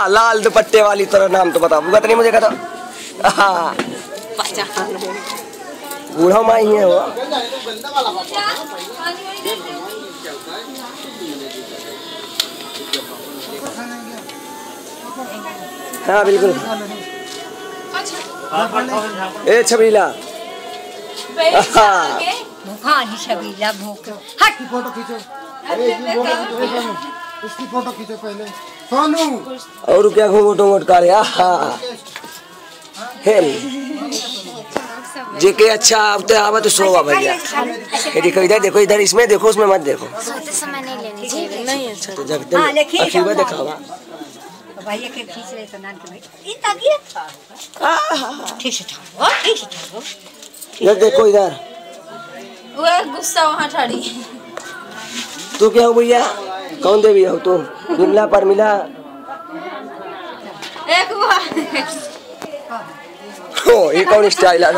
हाँ लाल दुपट्टे वाली तेरा नाम तो बता बुआ नहीं मुझे कहता हाँ। बूढ़ा माई है वो। हाँ बिल्कुल। ए छबीला। हाँ हाँ जी छबीला भूख। हट। फ़ोटो खींचो। इसकी फ़ोटो खींचो पहले। सोनू! और क्या घूंघट उंगट कर हाँ हेल। जेके अच्छा अब तो आवा तो सोवा भैया। ये देखो इधर देखो इधर इसमें देखो उसमें मत देखो। सोते समय नहीं लेनी चाहिए नहीं अच्छा तो जब हाँ, लेकिन अखीबा। दिखावा भैया के खींच रहे तो नान के भाई इतना किया ठीक से ठाओ ठीक से ठाओ इधर देखो इधर। वो गुस्सा वहाँ ठड़ी। तू क्या हो भैया? कौन देवी हो तू? विमला परमिला। एक हो ये कौन स्टाइल है?